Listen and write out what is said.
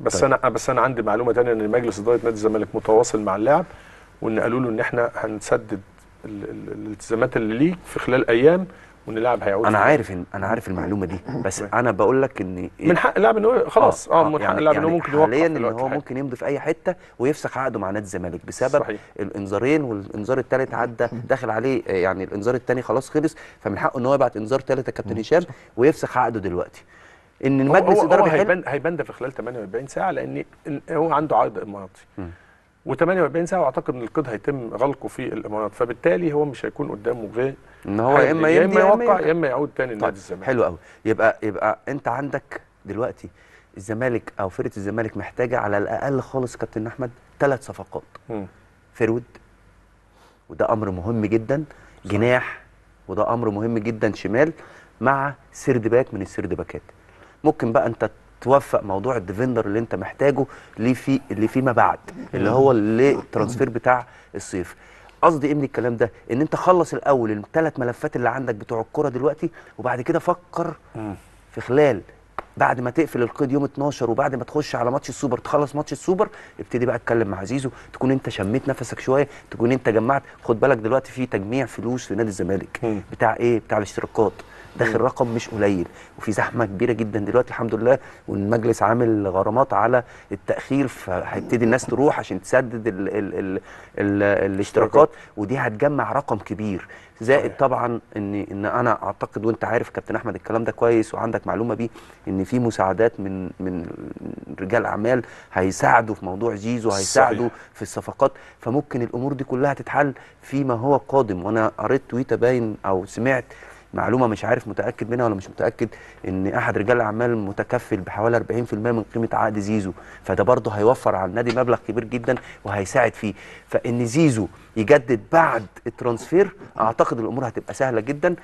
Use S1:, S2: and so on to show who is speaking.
S1: بس
S2: طيب.
S1: أنا بس أنا عندي معلومة ثانية إن مجلس إدارة نادي الزمالك متواصل مع اللاعب وإن قالوا له إن إحنا هنسدد ال- ال- الالتزامات اللي ليك في خلال أيام وإن اللاعب هيعود أنا
S2: عارف ان أنا عارف المعلومة دي بس أنا بقول لك إن
S1: من حق اللاعب إن هو خلاص آه من حق
S2: يعني
S1: اللاعب إن
S2: يعني
S1: هو ممكن يوقع
S2: حاليا
S1: إن
S2: هو. ممكن يمضي في أي حتة ويفسخ عقده مع نادي الزمالك بسبب
S1: صحيح.
S2: الإنذارين والإنذار الثالث عدى داخل عليه آه، يعني الإنذار الثاني خلاص خلص فمن حقه إن هو يبعت إنذار ثالث كابتن هشام ويفسخ عقده دلوقتي
S1: إن
S2: المجلس الاداره بيحل
S1: هيبان هيبان ده في خلال 48 ساعة لأن هو عنده عقد إماراتي. و48 ساعة واعتقد إن القيد هيتم غلقه في الإمارات. فبالتالي هو مش هيكون قدامه غير
S2: إن هو. يا إما
S1: يا
S2: إما
S1: يوقع. يا إما يعود تاني
S2: طيب
S1: لنادي الزمالك.
S2: حلو قوي يبقى يبقى أنت عندك دلوقتي الزمالك أو فرقة الزمالك محتاجة على الأقل خالص كابتن أحمد ثلاث صفقات. فرود وده أمر مهم جدا. جناح وده أمر مهم جدا شمال مع third back من ال third باكات. ممكن بقى انت توفق موضوع ال defender اللي انت محتاجه اللي في اللي فيما بعد اللي هو اللي ال transfer بتاع الصيف. قصدي إيه من الكلام ده؟ ان انت خلص الأول الثلاث ملفات اللي عندك بتوع الكرة دلوقتي وبعد كده فكر في خلال بعد ما تقفل القيد يوم 12 وبعد ما تخش على ماتش السوبر تخلص ماتش السوبر ابتدي بقى اتكلم مع زيزو تكون انت شميت نفسك شوية تكون انت جمعت. خد بالك دلوقتي في تجميع فلوس في نادي الزمالك. بتاع إيه؟ بتاع الاشتراكات. داخل رقم مش قليل. وفي زحمة كبيرة جدا دلوقتي الحمد لله والمجلس عامل غرامات على التأخير فهيبتدي الناس تروح عشان تسدد ال ال ال ال الاشتراكات. ودي هتجمع رقم كبير. زائد. طبعا إن إن أنا أعتقد وأنت عارف كابتن أحمد الكلام ده كويس وعندك معلومة بيه إن في مساعدات من من رجال أعمال هيساعدوا في موضوع زيزو هيساعدوا
S1: صحيح.
S2: في الصفقات. فممكن الأمور دي كلها تتحل فيما هو قادم. وأنا قريت تويته باين أو سمعت معلومة مش عارف متأكد منها ولا مش متأكد إن أحد رجال الاعمال متكفل بحوالي 40% من قيمة عقد زيزو. فده برضه هيوفر على النادي مبلغ كبير جدا وهيساعد فيه. فإن زيزو يجدد بعد الترانسفير أعتقد الأمور هتبقى سهلة جدا.